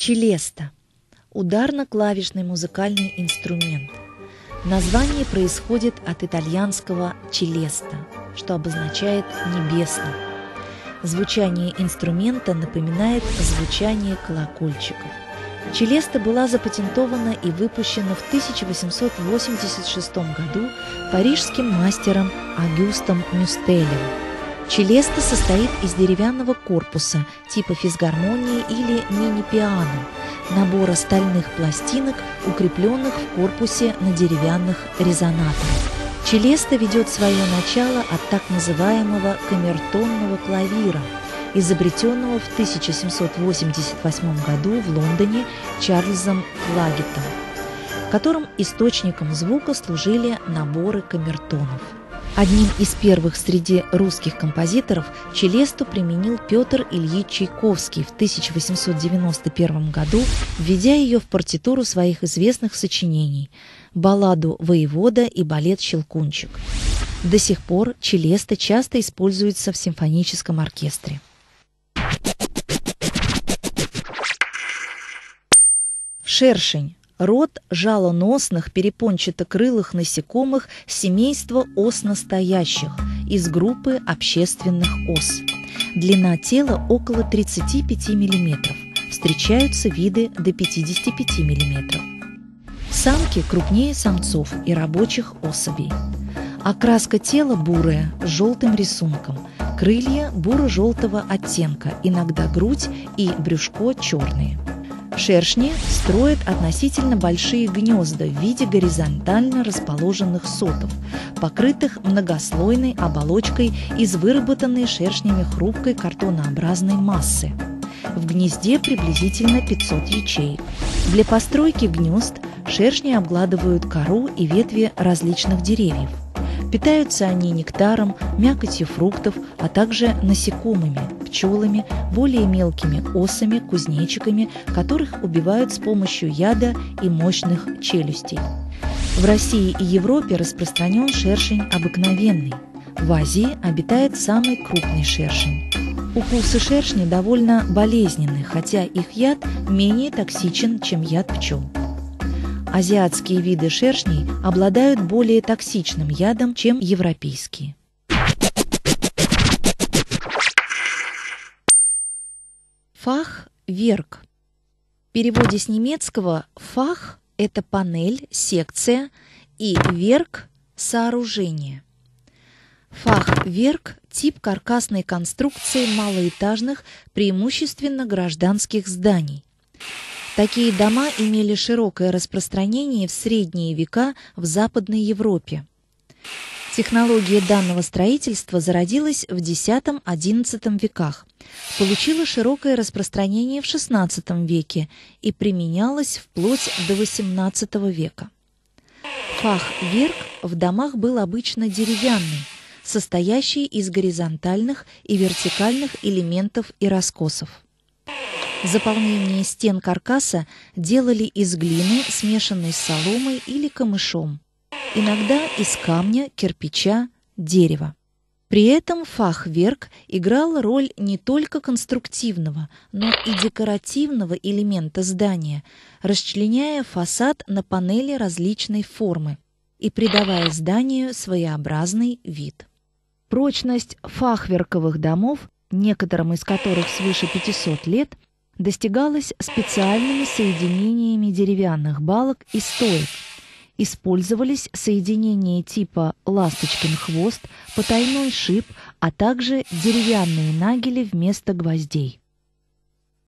Челеста – ударно-клавишный музыкальный инструмент. Название происходит от итальянского «челеста», что обозначает «небесный». Звучание инструмента напоминает звучание колокольчиков. Челеста была запатентована и выпущена в 1886 году парижским мастером Агюстом Мюстелем. Челеста состоит из деревянного корпуса типа физгармонии или мини-пиано, набора стальных пластинок, укрепленных в корпусе на деревянных резонаторах. Челеста ведет свое начало от так называемого камертонного клавира, изобретенного в 1788 году в Лондоне Чарльзом Клагетом, которым источником звука служили наборы камертонов. Одним из первых среди русских композиторов Челесту применил Петр Ильич Чайковский в 1891 году, введя ее в партитуру своих известных сочинений – балладу «Воевода» и балет «Щелкунчик». До сих пор челеста часто используется в симфоническом оркестре. Шершень – род жалоносных перепончатокрылых насекомых семейства ос настоящих из группы общественных ос. Длина тела около 35 мм. Встречаются виды до 55 мм. Самки крупнее самцов и рабочих особей. Окраска тела бурая, с желтым рисунком. Крылья буро-желтого оттенка, иногда грудь и брюшко черные. Шершни строят относительно большие гнезда в виде горизонтально расположенных сотов, покрытых многослойной оболочкой из выработанной шершнями хрупкой картонообразной массы. В гнезде приблизительно 500 ячеек. Для постройки гнезд Шершни обгладывают кору и ветви различных деревьев. Питаются они нектаром, мякотью фруктов, а также насекомыми, пчелами, более мелкими осами, кузнечиками, которых убивают с помощью яда и мощных челюстей. В России и Европе распространен шершень обыкновенный. В Азии обитает самый крупный шершень. Укусы шершни довольно болезненны, хотя их яд менее токсичен, чем яд пчел. Азиатские виды шершней обладают более токсичным ядом, чем европейские. Фах – верк. В переводе с немецкого «фах» – это панель, секция, и «верк» – сооружение. Фах-верк – тип каркасной конструкции малоэтажных, преимущественно гражданских зданий. Такие дома имели широкое распространение в средние века в Западной Европе. Технология данного строительства зародилась в X-XI веках, получила широкое распространение в XVI веке и применялась вплоть до XVIII века. Фах-верк в домах был обычно деревянный, состоящий из горизонтальных и вертикальных элементов и раскосов. Заполнение стен каркаса делали из глины, смешанной с соломой или камышом, иногда из камня, кирпича, дерева. При этом фахверк играл роль не только конструктивного, но и декоративного элемента здания, расчленяя фасад на панели различной формы и придавая зданию своеобразный вид. Прочность фахверковых домов, некоторым из которых свыше 500 лет, достигалось специальными соединениями деревянных балок и стоек. Использовались соединения типа «ласточкин хвост», «потайной шип», а также деревянные нагели вместо гвоздей.